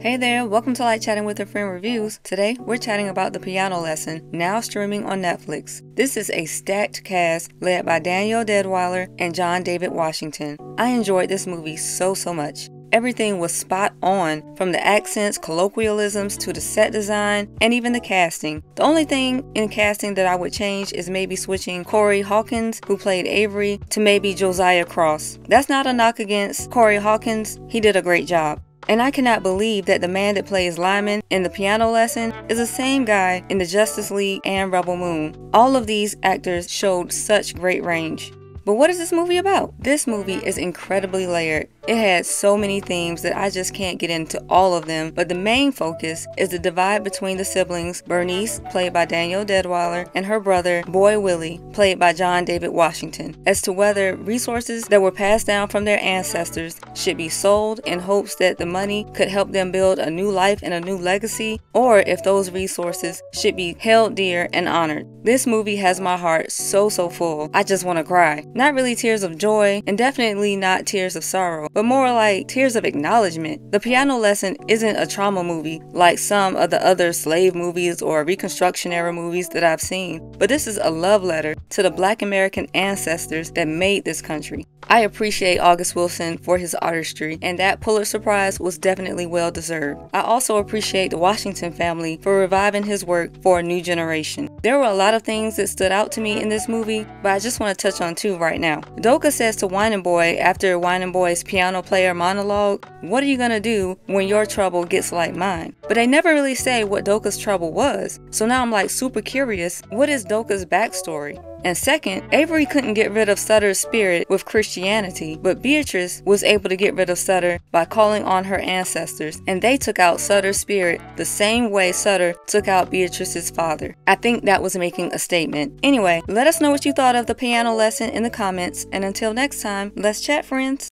Hey there, welcome to Like Chatting with a Friend Reviews. Today, we're chatting about The Piano Lesson, now streaming on Netflix. This is a stacked cast led by Danielle Deadwyler and John David Washington. I enjoyed this movie so, so much. Everything was spot on, from the accents, colloquialisms, to the set design, and even the casting. The only thing in casting that I would change is maybe switching Corey Hawkins, who played Avery, to maybe Josiah Cross. That's not a knock against Corey Hawkins, he did a great job. And I cannot believe that the man that plays Lyman in the piano lesson is the same guy in the Justice League and Rebel Moon. All of these actors showed such great range. But what is this movie about? This movie is incredibly layered. It has so many themes that I just can't get into all of them, but the main focus is the divide between the siblings Berniece, played by Danielle Deadwyler, and her brother, Boy Willie, played by John David Washington, as to whether resources that were passed down from their ancestors should be sold in hopes that the money could help them build a new life and a new legacy, or if those resources should be held dear and honored. This movie has my heart so, so full. I just want to cry. Not really tears of joy, and definitely not tears of sorrow, but more like tears of acknowledgement. The piano lesson isn't a trauma movie like some of the other slave movies or Reconstruction era movies that I've seen, but this is a love letter to the black American ancestors that made this country. I appreciate August Wilson for his artistry, and that Pulitzer Prize was definitely well deserved. I also appreciate the Washington family for reviving his work for a new generation. There were a lot of things that stood out to me in this movie, but I just want to touch on two right now. Doaker says to Wining Boy after Wining Boy's piano player monologue, What are you gonna do when your trouble gets like mine? But they never really say what Doaker's trouble was, so now I'm like super curious what is Doaker's backstory? And second, Avery couldn't get rid of Sutter's spirit with Christianity, but Beatrice was able to get rid of Sutter by calling on her ancestors, and they took out Sutter's spirit the same way Sutter took out Beatrice's father. I think that was making a statement. Anyway, let us know what you thought of the piano lesson in the comments, and until next time, let's chat, friends.